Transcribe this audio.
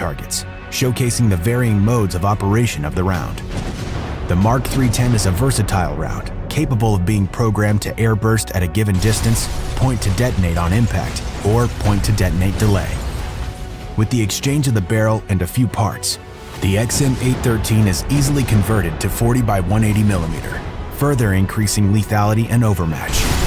targets, showcasing the varying modes of operation of the round. The Mark 310 is a versatile round, capable of being programmed to airburst at a given distance, point to detonate on impact, or point to detonate delay. With the exchange of the barrel and a few parts, the XM813 is easily converted to 40 by 180 millimeter, further increasing lethality and overmatch.